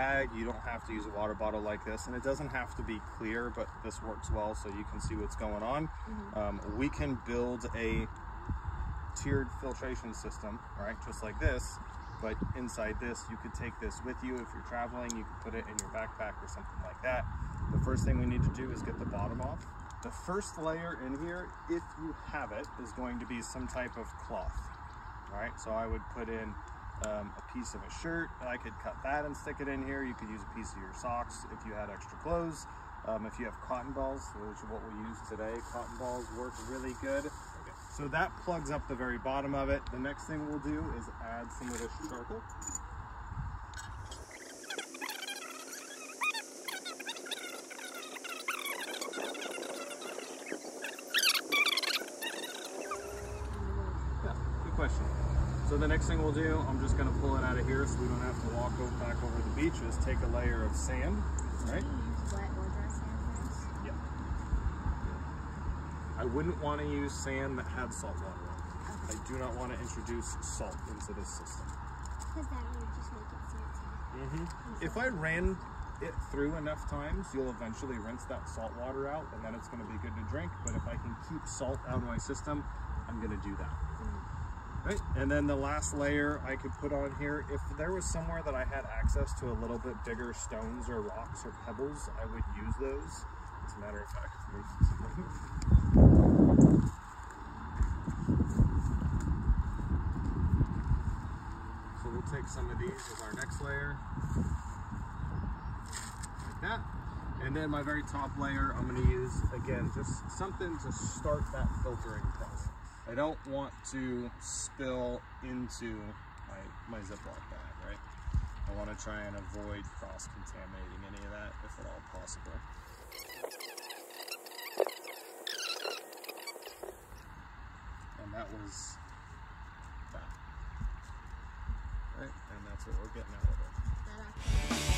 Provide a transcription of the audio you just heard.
that, you don't have to use a water bottle like this, and it doesn't have to be clear, but this works well so you can see what's going on. Um, we can build a tiered filtration system, right, just like this, but inside this, you could take this with you if you're traveling, you could put it in your backpack or something like that. The first thing we need to do is get the bottom off. The first layer in here, if you have it, is going to be some type of cloth, right? So I would put in um, a piece of a shirt. I could cut that and stick it in here. You could use a piece of your socks if you had extra clothes. Um, if you have cotton balls, which is what we use today, cotton balls work really good. Okay. So that plugs up the very bottom of it. The next thing we'll do is add some of this charcoal. Yeah, good question. So the next thing we'll do, I'm just gonna pull it out of here so we don't have to walk over, back over the beach, is take a layer of sand, right? Use wet or dry sand first. Yep. I wouldn't want to use sand that had salt water in it. I do not want to introduce salt into this system. Because that would just make it salty. Mm-hmm. If I ran it through enough times, you'll eventually rinse that salt water out and then it's going to be good to drink. But if I can keep salt out of my system, I'm going to do that. Right, and then the last layer I could put on here, if there was somewhere that I had access to a little bit bigger stones or rocks or pebbles, I would use those. As a matter of fact, so we'll take some of these as our next layer, like that. And then my very top layer, I'm gonna use, again, just something to start that filtering process. I don't want to spill into my, my Ziploc bag, right? I wanna try and avoid cross-contaminating any of that if at all possible. And that was that. Right, and that's what we're getting out of it.